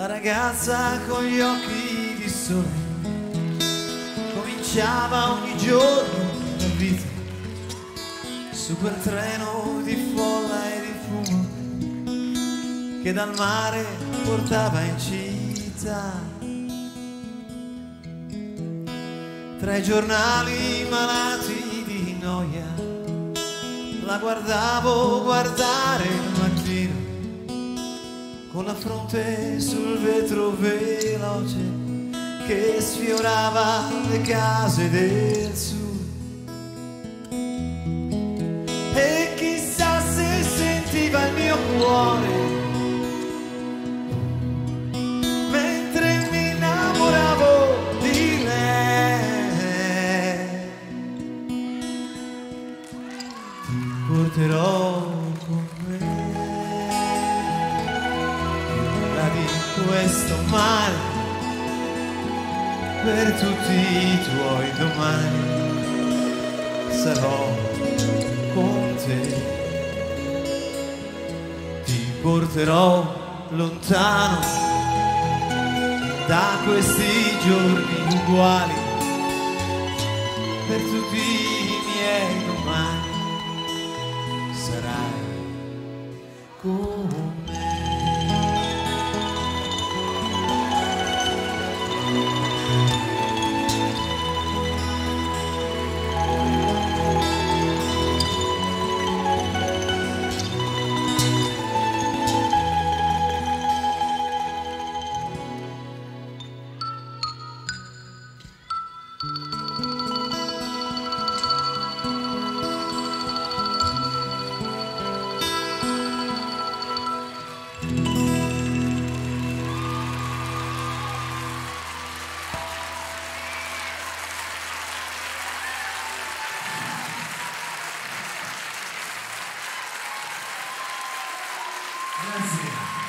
La ragazza con gli occhi di sole cominciava ogni giorno la vita su quel treno di folla e di fumo che dal mare portava in città. Tra i giornali malati di noia la guardavo guardare con la fronte sul vetro veloce che sfiorava le case del sud. E chissà se sentiva il mio cuore mentre mi innamoravo di lei. Porterò con me questo mare per tutti i tuoi domani. Sarò con te. Ti porterò lontano da questi giorni uguali per tutti i Gracias.